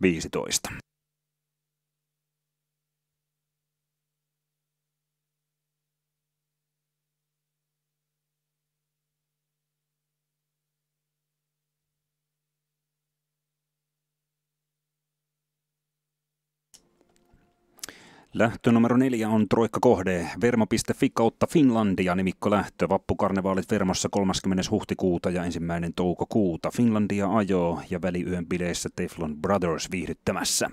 15. Lähtö numero neljä on Troikka kohde. Vermo.fi kautta Finlandia nimikko lähtö. Vappukarnevaalit Vermossa 30. huhtikuuta ja ensimmäinen toukokuuta. Finlandia ajoo ja väliyön bileissä Teflon Brothers viihdyttämässä.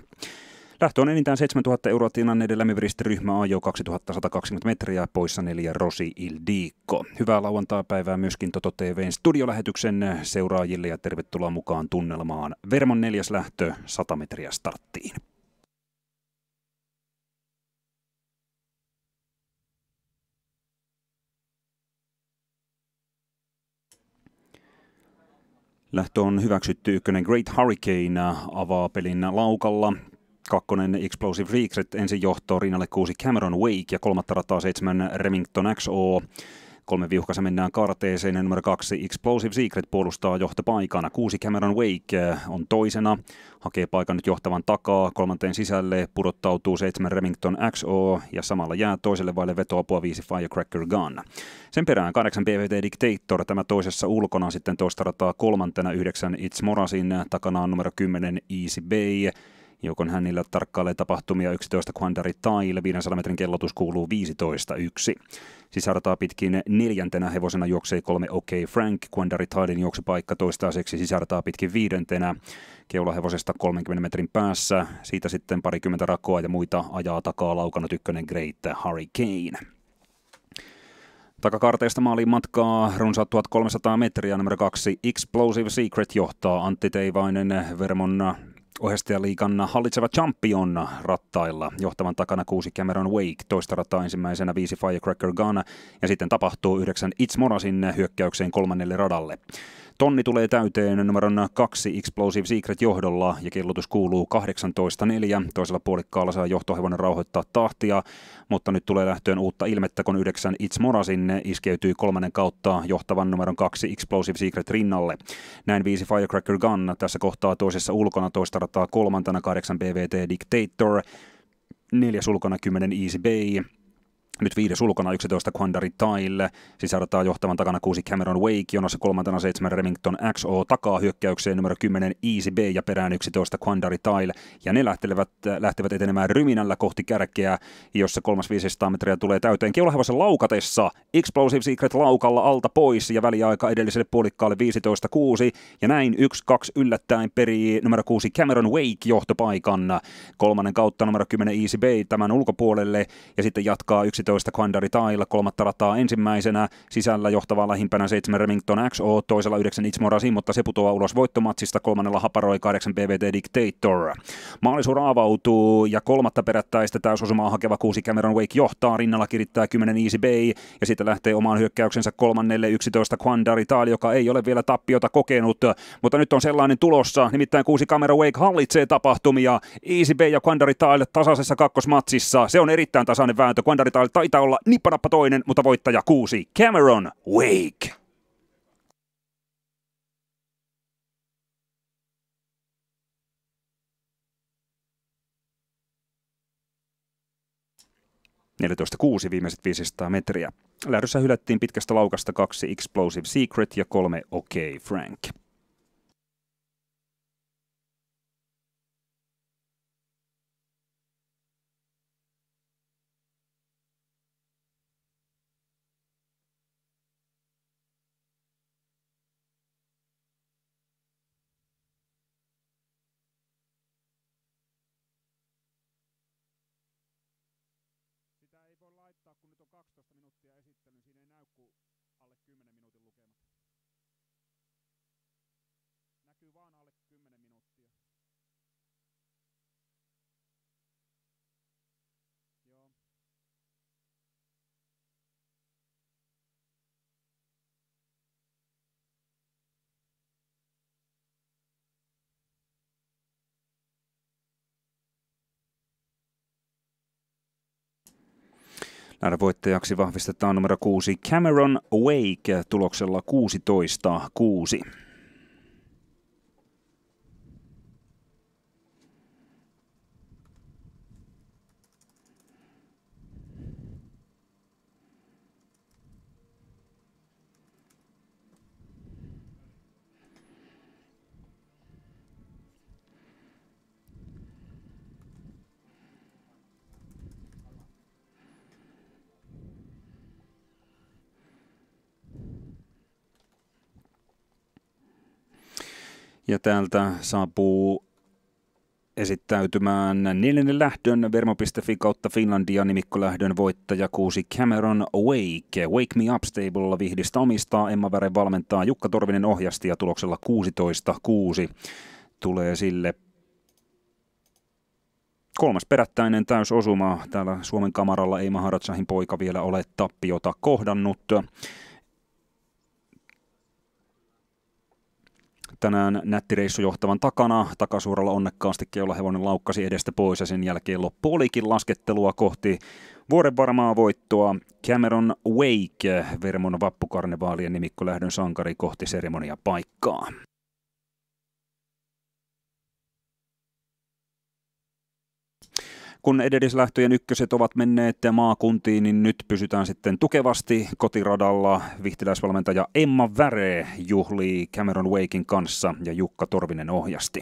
Lähtö on enintään 7000 euroa tienanneiden lämmiväristiryhmä ajo 2120 metriä, poissa neljä Rosi Ildiikko. Hyvää lauantai-päivää myöskin Toto TVn studiolähetyksen seuraajille ja tervetuloa mukaan tunnelmaan. Vermon neljäs lähtö 100 metriä starttiin. Lähtö on hyväksytty ykkönen Great Hurricane avaa pelin laukalla. Kakkonen Explosive Secret ensin johto rinnalle kuusi Cameron Wake ja kolmatta rataa seitsemän Remington XO. Kolme viuhkassa mennään karteeseen ja numero kaksi Explosive Secret puolustaa johtopaikana. Kuusi Cameron Wake on toisena, hakee paikan nyt johtavan takaa. Kolmanteen sisälle pudottautuu seitsemän Remington XO ja samalla jää toiselle vaille vetoapua viisi Firecracker Gun. Sen perään kahdeksan BVT Dictator, tämä toisessa ulkona sitten toista rataa kolmantena yhdeksän It's Morasin, takana on numero 10 Easy Bay. Joukon hänillä tarkkailee tapahtumia 11 Quandary Tile, 500 metrin kellotus kuuluu 15.1. Sisartaa pitkin neljäntenä hevosena juoksee kolme OK Frank, Quandary Tilen juoksupaikka toistaiseksi sisartaa pitkin viidentenä. Keulahevosesta 30 metrin päässä, siitä sitten parikymmentä rakoa ja muita ajaa takaa laukannut ykkönen Great Hurricane. Takakarteista maaliin matkaa runsaat 1300 metriä. Numero kaksi Explosive Secret johtaa Antti Teivainen Vermon liikan hallitseva champion rattailla. Johtavan takana kuusi Cameron Wake, toista rataa ensimmäisenä viisi Firecracker Gun ja sitten tapahtuu yhdeksän It's Morasin hyökkäykseen kolmannelle radalle. Tonni tulee täyteen numeron kaksi Explosive Secret johdolla ja kellotus kuuluu 18.4. Toisella puolikkaalla saa johtohevonen rauhoittaa tahtia, mutta nyt tulee lähtöön uutta ilmettä, kun yhdeksän It's Morasin iskeytyy kolmannen kautta johtavan numeron kaksi Explosive Secret rinnalle. Näin viisi Firecracker Gun tässä kohtaa toisessa ulkona toista rataa kolmantena kahdeksan BVT Dictator, neljäs ulkona 10 Easy Bay, nyt viides ulkona 11 Quandary Tile, sisältää johtavan takana kuusi Cameron Wake, jonossa kolmantena seitsemän Remington XO, takaa hyökkäykseen numero 10 Easy B ja perään 11 Quandary Tile, ja ne lähtevät, lähtevät etenemään ryminällä kohti kärkeä, jossa kolmas 500 metriä tulee täyteen. Keulahevosen laukatessa. Explosive Secret laukalla alta pois ja väliaika edelliselle puolikkaalle 15-6, ja näin 1-2 yllättäen perii numero 6 Cameron Wake johtopaikan, kolmannen kautta numero 10 Easy B tämän ulkopuolelle, ja sitten jatkaa 11 12 Quandary Tailla, kolmatta rataa ensimmäisenä, sisällä johtava lähimpänä 7 Remington XO, toisella 9 Itzmorasi, mutta se putoaa ulos voittomatsista, kolmannella haparoi 8 BVT Dictator. Maalisuura avautuu ja kolmatta perättäistä täysosumaa hakeva 6 Cameron Wake johtaa, rinnalla kirittää 10 Easy Bay ja sitten lähtee omaan hyökkäyksensä kolmannelle 11 Quandary Tail, joka ei ole vielä tappiota kokenut, mutta nyt on sellainen tulossa, nimittäin 6 Cameron Wake hallitsee tapahtumia, Easy Bay ja Quandary Tail tasaisessa kakkosmatsissa, se on erittäin tasainen vääntö, Quandary Tail taitaa olla nippanappa toinen, mutta voittaja kuusi. Cameron Wake. kuusi viimeiset 500 metriä. Lähdössä hylättiin pitkästä laukasta kaksi Explosive Secret ja kolme OK Frank. aloittaa, kun nyt on 12 minuuttia esittänyt niin siinä ei näy kuin alle 10 minuutin Nähdä voittajaksi vahvistetaan numero 6 Cameron Wake tuloksella 16-6. Ja täältä saapuu esittäytymään neljännen lähdön Vermo.fi kautta Finlandia nimikkolähdön voittaja kuusi Cameron Wake. Wake Me Up Stable vihdistä omistaa, Emma Väre valmentaa, Jukka Torvinen ohjasti ja tuloksella 16-6 tulee sille Kolmas perättäinen täysosuma. Täällä Suomen kamaralla ei Maharatsahin poika vielä ole tappiota kohdannut. Tänään nättireissu johtavan takana. Takasuoralla onnekkaasti hevonen laukkasi edestä pois ja sen jälkeen loppu olikin laskettelua kohti vuoden varmaa voittoa. Cameron Wake, Vermon vappukarnevaalien nimikkolähdön sankari kohti seremonia kun edellislähtöjen ykköset ovat menneet maakuntiin, niin nyt pysytään sitten tukevasti kotiradalla. Vihtiläisvalmentaja Emma Väre juhlii Cameron Wakein kanssa ja Jukka Torvinen ohjasti.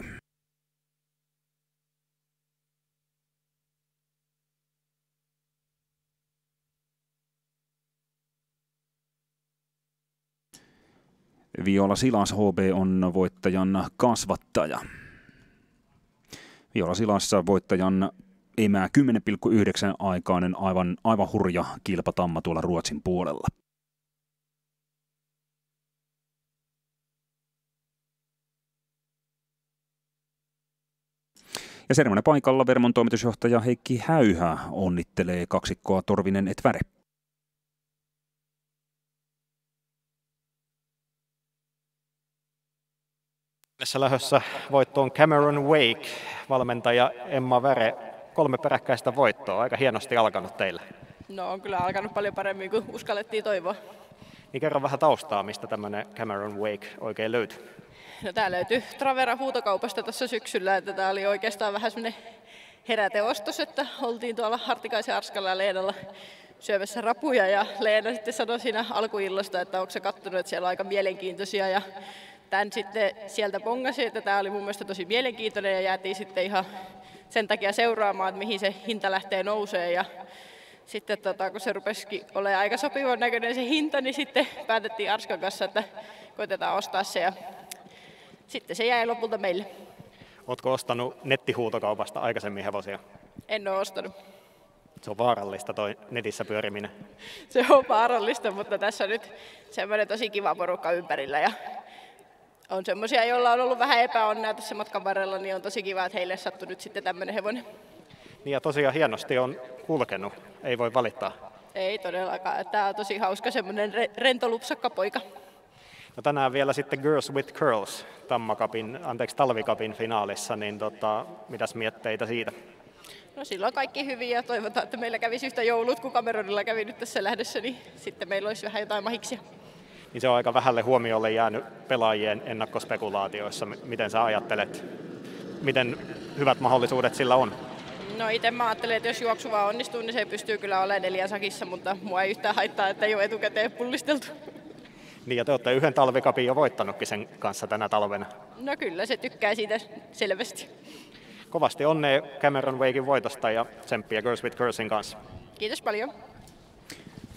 Viola Silas HB on voittajan kasvattaja. Viola Silassa voittajan emää 10,9 aikainen aivan, aivan hurja kilpatamma tuolla Ruotsin puolella. Ja seremonia paikalla Vermon toimitusjohtaja Heikki Häyhä onnittelee kaksikkoa Torvinen et Väre. Tässä lähdössä voittoon Cameron Wake, valmentaja Emma Väre kolme peräkkäistä voittoa. Aika hienosti alkanut teille. No on kyllä alkanut paljon paremmin kuin uskallettiin toivoa. Niin kerro vähän taustaa, mistä tämmöinen Cameron Wake oikein löytyy. No tää löytyy Travera huutokaupasta tuossa syksyllä, että tää oli oikeastaan vähän semmoinen heräteostos, että oltiin tuolla Hartikaisen Arskalla ja Leenalla syömässä rapuja ja Leena sitten sanoi siinä alkuillasta, että onko se kattonut, että siellä on aika mielenkiintoisia ja tämän sitten sieltä pongasi, että tämä oli mun mielestä tosi mielenkiintoinen ja jäätiin sitten ihan sen takia seuraamaan, että mihin se hinta lähtee nousee ja sitten tota, kun se rupesikin olemaan aika sopivan näköinen se hinta, niin sitten päätettiin Arskan kanssa, että koitetaan ostaa se ja sitten se jäi lopulta meille. Oletko ostanut nettihuutokaupasta aikaisemmin hevosia? En ole ostanut. Se on vaarallista toi netissä pyöriminen. Se on vaarallista, mutta tässä on nyt semmoinen tosi kiva porukka ympärillä ja on semmoisia, joilla on ollut vähän epäonnea tässä matkan varrella, niin on tosi kiva, että heille sattui nyt sitten tämmöinen hevonen. Niin ja tosiaan hienosti on kulkenut, ei voi valittaa. Ei todellakaan, tämä on tosi hauska semmoinen re- rentolupsakka poika. No tänään vielä sitten Girls with Curls Tammakapin, anteeksi Talvikapin finaalissa, niin tota, mitäs mietteitä siitä? No silloin kaikki hyviä ja toivotaan, että meillä kävisi yhtä joulut kuin Cameronilla kävi nyt tässä lähdössä, niin sitten meillä olisi vähän jotain mahiksia niin se on aika vähälle huomiolle jäänyt pelaajien ennakkospekulaatioissa. Miten sä ajattelet, miten hyvät mahdollisuudet sillä on? No itse mä ajattelen, että jos juoksu vaan onnistuu, niin se pystyy kyllä olemaan neljän sakissa, mutta mua ei yhtään haittaa, että ei ole etukäteen pullisteltu. Niin ja te olette yhden talvikapin jo voittanutkin sen kanssa tänä talvena. No kyllä, se tykkää siitä selvästi. Kovasti onnea Cameron Wakein voitosta ja tsemppiä Girls with Girlsin kanssa. Kiitos paljon.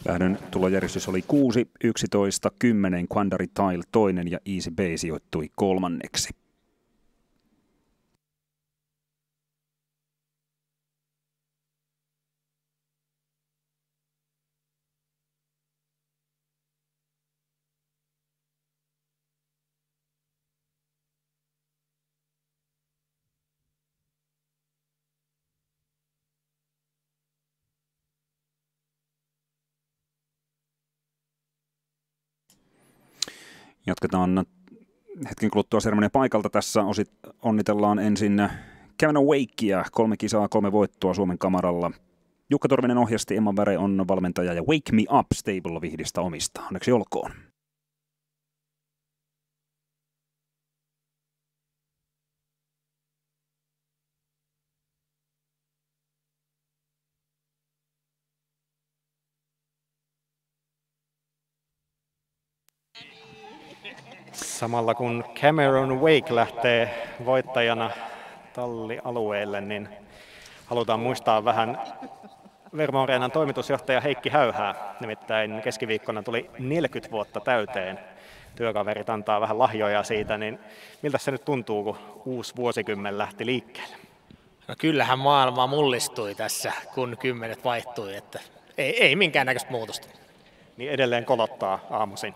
Lähdön tulojärjestys oli 6, 11, 10, Quandary Tile toinen ja Easy Bay sijoittui kolmanneksi. Jatketaan hetken kuluttua seremonian paikalta. Tässä osit, onnitellaan ensin Kevin Wakea, kolme kisaa, kolme voittoa Suomen kamaralla. Jukka Torvinen ohjasti, Emma Väre on valmentaja ja Wake Me Up Stable Vihdistä omista. Onneksi olkoon. Samalla kun Cameron Wake lähtee voittajana tallialueelle, niin halutaan muistaa vähän Vermo toimitusjohtaja Heikki Häyhää. Nimittäin keskiviikkona tuli 40 vuotta täyteen työkaverit antaa vähän lahjoja siitä, niin miltä se nyt tuntuu, kun uusi vuosikymmen lähti liikkeelle? No kyllähän maailma mullistui tässä, kun kymmenet vaihtui, että ei, ei minkäännäköistä muutosta. Niin edelleen kolottaa aamuisin.